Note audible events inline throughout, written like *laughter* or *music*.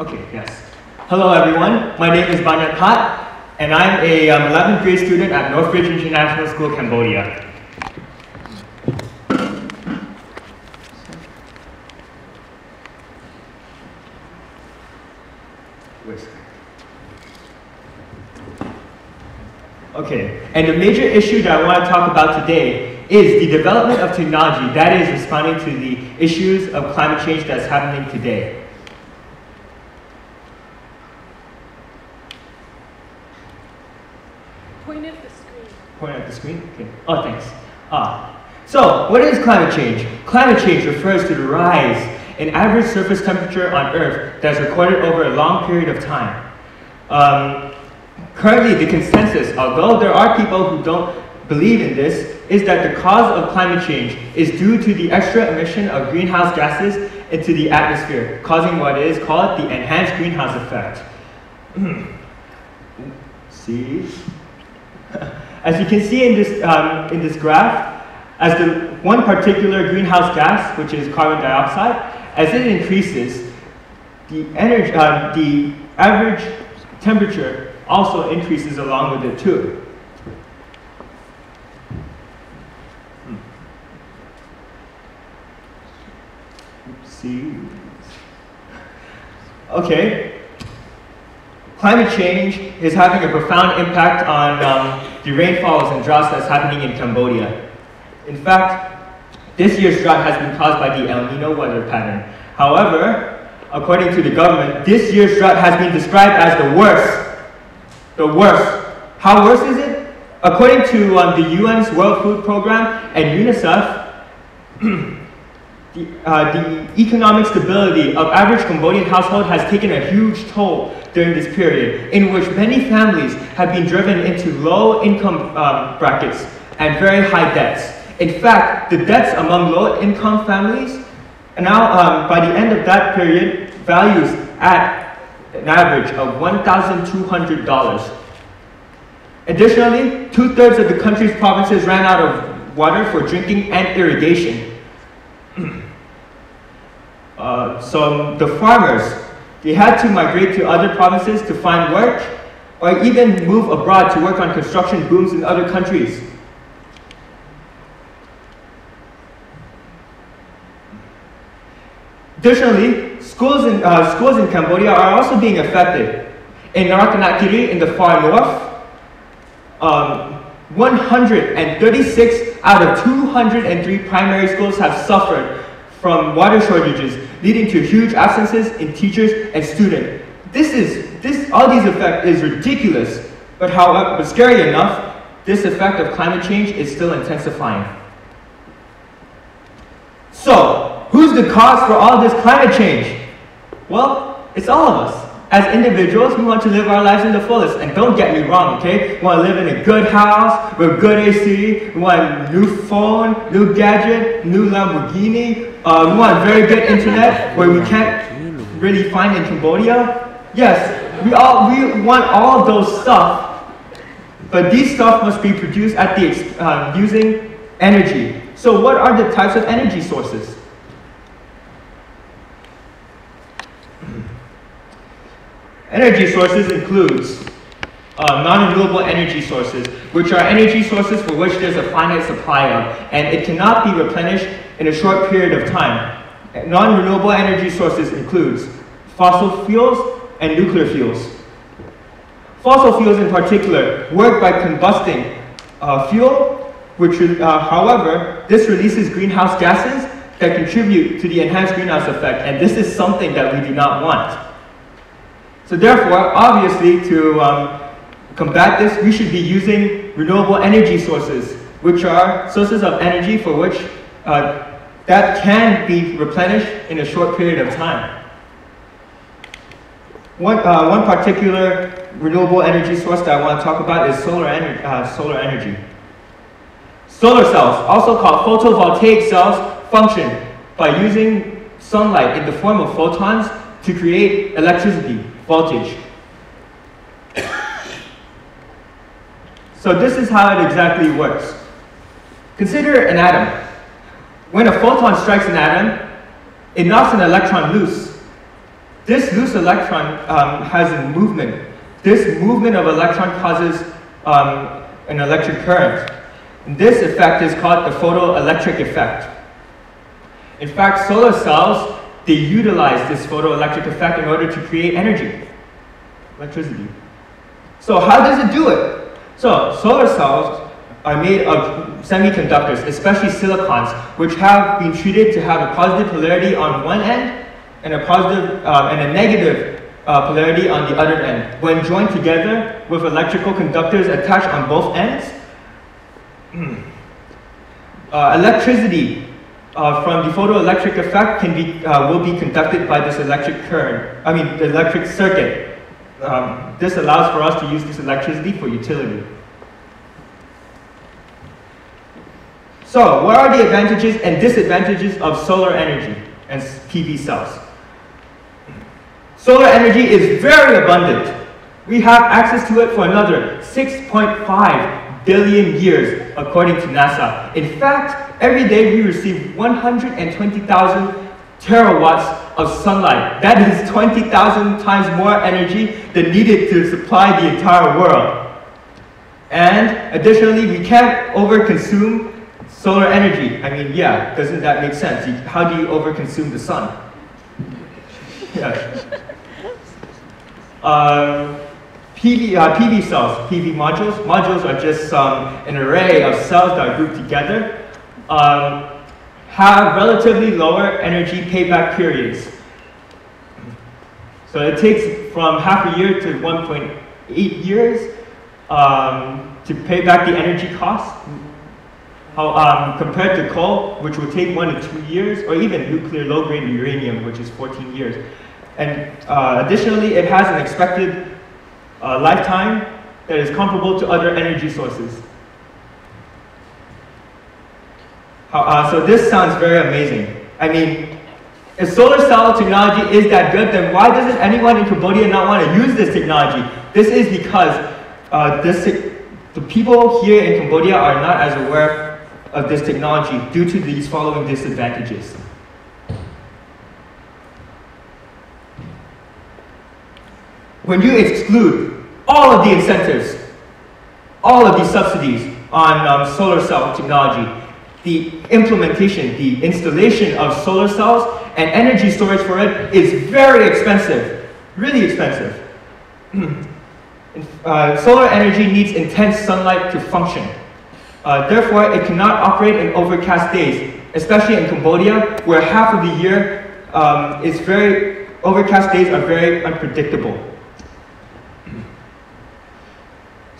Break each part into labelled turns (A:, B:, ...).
A: Okay, yes. Hello everyone, my name is Bannhat Phat, and I'm a um, 11th grade student at Northbridge International School, Cambodia. Okay, and the major issue that I want to talk about today is the development of technology that is responding to the issues of climate change that's happening today.
B: Point at the screen.
A: Point at the screen? Okay. Oh, thanks. Ah. So, what is climate change? Climate change refers to the rise in average surface temperature on Earth that's recorded over a long period of time. Um, currently, the consensus, although there are people who don't believe in this, is that the cause of climate change is due to the extra emission of greenhouse gases into the atmosphere, causing what is called the enhanced greenhouse effect. *clears throat* See? *laughs* As you can see in this, um, in this graph, as the one particular greenhouse gas, which is carbon dioxide, as it increases, the, energy, uh, the average temperature also increases along with it too. See? *laughs* Okay. Climate change is having a profound impact on um, the rainfalls and droughts that's happening in Cambodia. In fact, this year's drought has been caused by the El Nino weather pattern. However, according to the government, this year's drought has been described as the worst. The worst. How worse is it? According to um, the UN's World Food Program and UNICEF, *clears throat* The, uh, the, economic stability of average Cambodian household has taken a huge toll during this period, in which many families have been driven into low income um, brackets and very high debts. In fact, the debts among low income families now, um, by the end of that period, values at an average of $1,200. Additionally, two thirds of the country's provinces ran out of water for drinking and irrigation. *clears throat* Uh, so the farmers, they had to migrate to other provinces to find work or even move abroad to work on construction booms in other countries. Additionally, schools in, uh, schools in Cambodia are also being affected. In Ratanakiri, in the far north, um, 136 out of 203 primary schools have suffered from water shortages, leading to huge absences in teachers and students. This is, this, all these effects is ridiculous, but however, but scary enough, this effect of climate change is still intensifying. So, who's the cause for all this climate change? Well, it's all of us. As individuals, we want to live our lives in the fullest. And don't get me wrong, okay? We want to live in a good house with good AC. We want a new phone, new gadget, new Lamborghini. Uh, we want very good internet where we can't really find in Cambodia. Yes, we all we want all those stuff, but these stuff must be produced at the uh, using energy. So, what are the types of energy sources? Energy sources includes uh, non-renewable energy sources, which are energy sources for which there's a finite supply of, and it cannot be replenished in a short period of time. Non-renewable energy sources includes fossil fuels and nuclear fuels. Fossil fuels in particular work by combusting uh, fuel, which, uh, however, this releases greenhouse gases that contribute to the enhanced greenhouse effect, and this is something that we do not want. So therefore, obviously, to um, combat this, we should be using renewable energy sources, which are sources of energy for which uh, that can be replenished in a short period of time. One, uh, one particular renewable energy source that I want to talk about is solar, uh, solar energy. Solar cells, also called photovoltaic cells, function by using sunlight in the form of photons to create electricity voltage. *coughs* So this is how it exactly works. Consider an atom. When a photon strikes an atom, it knocks an electron loose. This loose electron um, has a movement. This movement of electron causes um, an electric current. And this effect is called the photoelectric effect. In fact, solar cells, they utilize this photoelectric effect in order to create energy, electricity. So how does it do it? So solar cells are made of semiconductors, especially silicons, which have been treated to have a positive polarity on one end and a positive uh, and a negative uh, polarity on the other end. When joined together with electrical conductors attached on both ends, *clears throat* uh, electricity uh, from the photoelectric effect can be, uh, will be conducted by this electric current, I mean the electric circuit. Um, this allows for us to use this electricity for utility. So, what are the advantages and disadvantages of solar energy and PV cells? Solar energy is very abundant. We have access to it for another 6.5 billion years, according to NASA. In fact, every day we receive 120,000 terawatts of sunlight. That is 20,000 times more energy than needed to supply the entire world. And additionally, we can't overconsume solar energy. I mean, yeah, doesn't that make sense? How do you overconsume the sun? Yeah. *laughs* Um, PV, uh, PV cells, PV modules. Modules are just um, an array of cells that are grouped together. Um, have relatively lower energy payback periods. So it takes from half a year to 1.8 years um, to pay back the energy cost. How, um, compared to coal, which will take one to two years, or even nuclear low-grade uranium, which is 14 years. And uh, additionally, it has an expected uh, lifetime that is comparable to other energy sources. Uh, so this sounds very amazing. I mean, if solar cell technology is that good, then why doesn't anyone in Cambodia not want to use this technology? This is because uh, this, the people here in Cambodia are not as aware of this technology due to these following disadvantages. When you exclude all of the incentives, all of the subsidies on um, solar cell technology, the implementation, the installation of solar cells and energy storage for it is very expensive, really expensive. *clears throat* uh, solar energy needs intense sunlight to function. Uh, therefore, it cannot operate in overcast days, especially in Cambodia, where half of the year um, is very, overcast days are very unpredictable.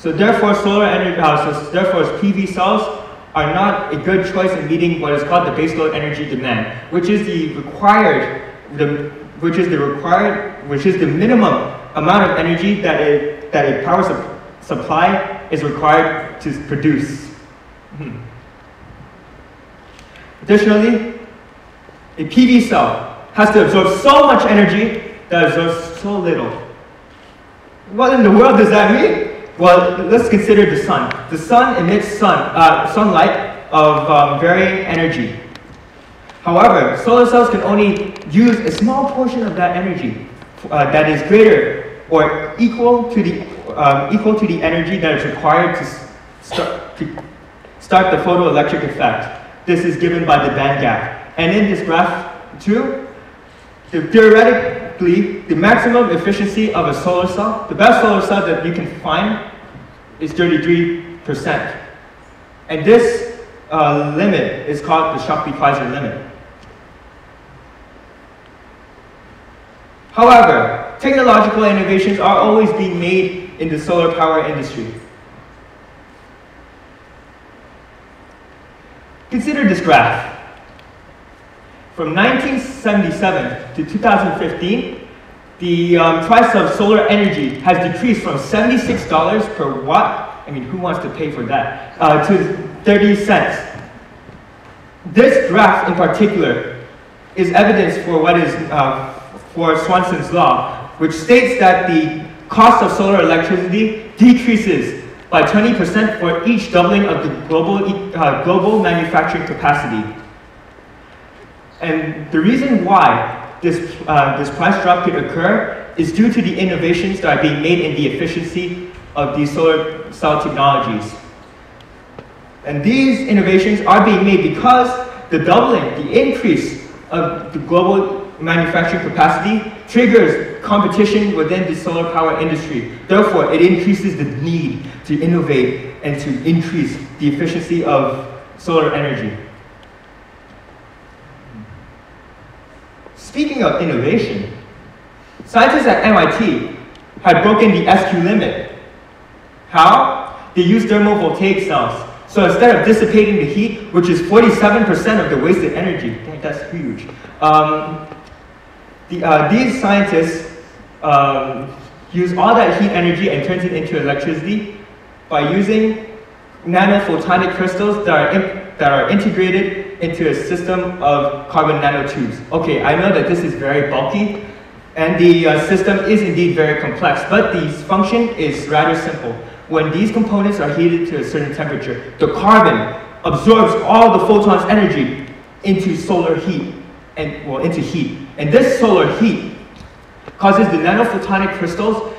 A: So therefore, solar energy, so therefore, PV cells are not a good choice in meeting what is called the baseload energy demand, which is the required, the, which is the required, which is the minimum amount of energy that a, that a power su supply is required to produce. Hmm. Additionally, a PV cell has to absorb so much energy that absorbs so little. What in the world does that mean? Well, let's consider the sun. The sun emits sun, uh, sunlight of um, varying energy. However, solar cells can only use a small portion of that energy uh, that is greater or equal to the um, equal to the energy that is required to start, to start the photoelectric effect. This is given by the band gap. And in this graph too, the theoretically, the maximum efficiency of a solar cell, the best solar cell that you can find is 33%. And this uh, limit is called the Shockley-Queisser limit. However, technological innovations are always being made in the solar power industry. Consider this graph. From 1977 to 2015, the um, price of solar energy has decreased from $76 per watt, I mean, who wants to pay for that, uh, to 30 cents. This graph in particular is evidence for what is, uh, for Swanson's law, which states that the cost of solar electricity decreases by 20% for each doubling of the global, uh, global manufacturing capacity. And the reason why this, uh, this price drop could occur is due to the innovations that are being made in the efficiency of these solar cell technologies. And these innovations are being made because the doubling, the increase of the global manufacturing capacity triggers competition within the solar power industry. Therefore, it increases the need to innovate and to increase the efficiency of solar energy. Speaking of innovation, scientists at MIT had broken the SQ limit. How? They used thermovoltaic cells. So instead of dissipating the heat, which is 47% of the wasted energy, that's huge. Um, the, uh, these scientists um, use all that heat energy and turns it into electricity by using nanophotonic crystals that are, that are integrated into a system of carbon nanotubes. Okay, I know that this is very bulky, and the uh, system is indeed very complex, but the function is rather simple. When these components are heated to a certain temperature, the carbon absorbs all the photon's energy into solar heat, and well, into heat. And this solar heat causes the nanophotonic crystals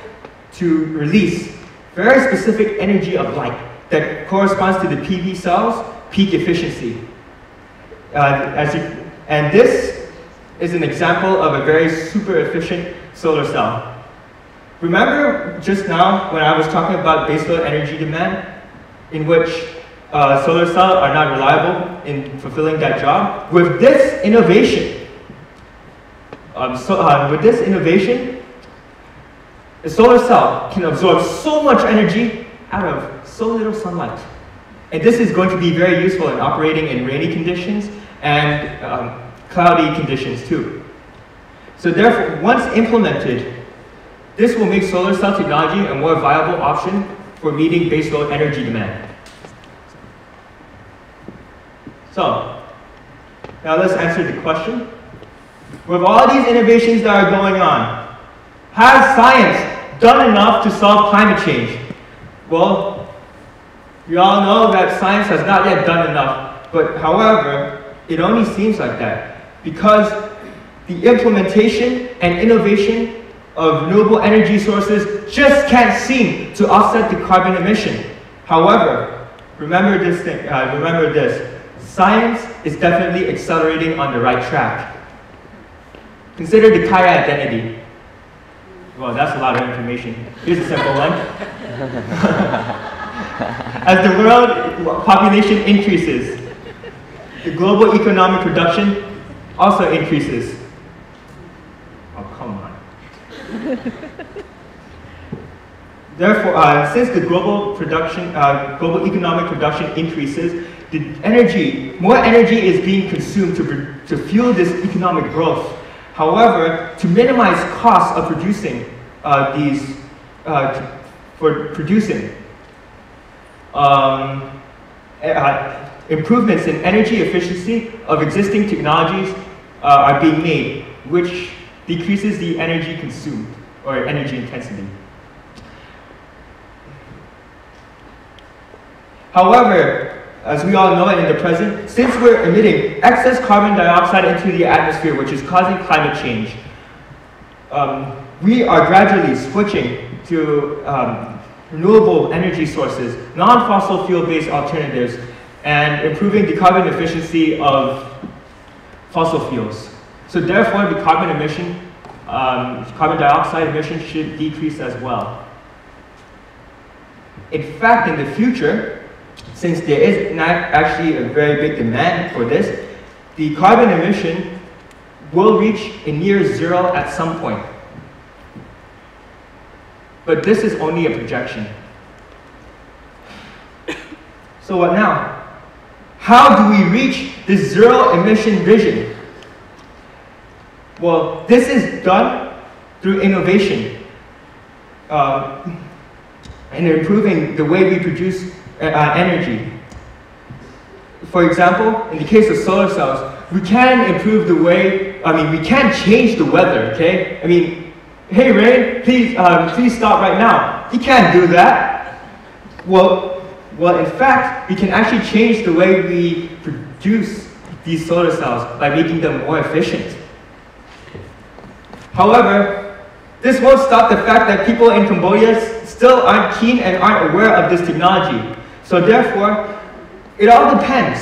A: to release very specific energy of light that corresponds to the PV cell's peak efficiency. Uh, as you, and this is an example of a very super efficient solar cell. Remember just now when I was talking about baseload energy demand, in which uh, solar cells are not reliable in fulfilling that job? With this innovation, um, so, uh, with this innovation, a solar cell can absorb so much energy out of so little sunlight. And this is going to be very useful in operating in rainy conditions and um, cloudy conditions too. So therefore, once implemented, this will make solar cell technology a more viable option for meeting baseload energy demand. So, now let's answer the question. With all these innovations that are going on, has science done enough to solve climate change? Well, you all know that science has not yet done enough, but however, it only seems like that because the implementation and innovation of renewable energy sources just can't seem to offset the carbon emission. However, remember this thing, uh, remember this, science is definitely accelerating on the right track. Consider the Kaya identity. Well, that's a lot of information. Here's a simple one. *laughs* As the world population increases, the global economic production also increases. Oh, come on. *laughs* Therefore, uh, since the global production, uh, global economic production increases, the energy, more energy is being consumed to, to fuel this economic growth. However, to minimize costs of producing uh, these, uh, for producing, um, uh, improvements in energy efficiency of existing technologies uh, are being made, which decreases the energy consumed or energy intensity. However, as we all know in the present, since we're emitting excess carbon dioxide into the atmosphere, which is causing climate change, um, we are gradually switching to um, renewable energy sources, non-fossil fuel-based alternatives, and improving the carbon efficiency of fossil fuels. So therefore, the carbon emission, um, carbon dioxide emission should decrease as well. In fact, in the future, since there is not actually a very big demand for this, the carbon emission will reach a near zero at some point. But this is only a projection. *coughs* So what now? How do we reach this zero emission vision? Well, this is done through innovation uh, and improving the way we produce uh, uh, energy. For example, in the case of solar cells, we can improve the way, I mean, we can change the weather, okay? I mean, hey rain, please, um, please stop right now. You can't do that. Well, well, in fact, we can actually change the way we produce these solar cells by making them more efficient. However, this won't stop the fact that people in Cambodia still aren't keen and aren't aware of this technology. So therefore, it all depends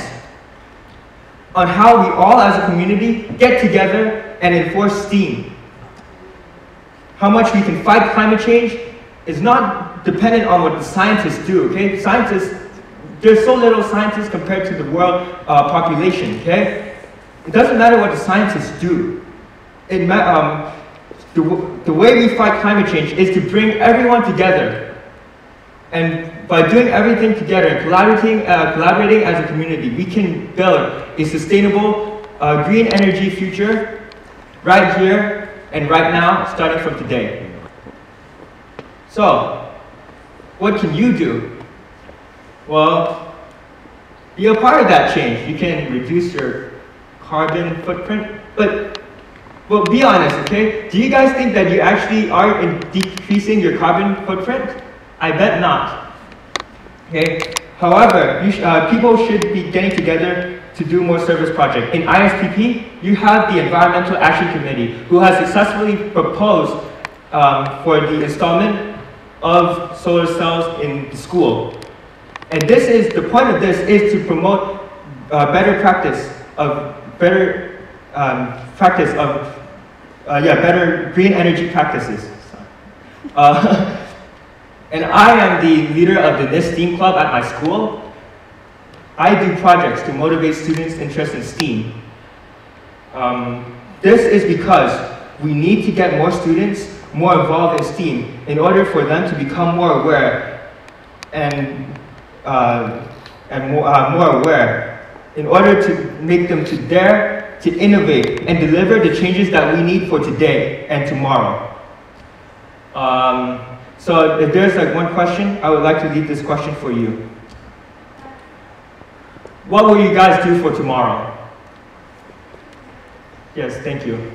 A: on how we all as a community get together and enforce STEAM. How much we can fight climate change is not dependent on what the scientists do, okay? Scientists, there's so little scientists compared to the world uh, population, okay? It doesn't matter what the scientists do. It um, the, the way we fight climate change is to bring everyone together. And by doing everything together, collaborating, uh, collaborating as a community, we can build a sustainable uh, green energy future right here and right now, starting from today. So, what can you do? Well, be a part of that change. You can reduce your carbon footprint, but well, be honest, okay? Do you guys think that you actually are in decreasing your carbon footprint? I bet not. Okay? However, sh uh, people should be getting together to do more service projects. In ISPP, you have the Environmental Action Committee, who has successfully proposed um, for the installment of solar cells in school. And this is, the point of this is to promote uh, better practice of, better um, practice of, uh, yeah, better green energy practices. Uh, *laughs* and I am the leader of the NIST STEAM Club at my school. I do projects to motivate students' interest in STEAM. Um, this is because we need to get more students more involved in STEAM in order for them to become more aware and, uh, and more, uh, more aware, in order to make them to dare to innovate and deliver the changes that we need for today and tomorrow. Um, so if there's like one question, I would like to leave this question for you. What will you guys do for tomorrow? Yes, thank you.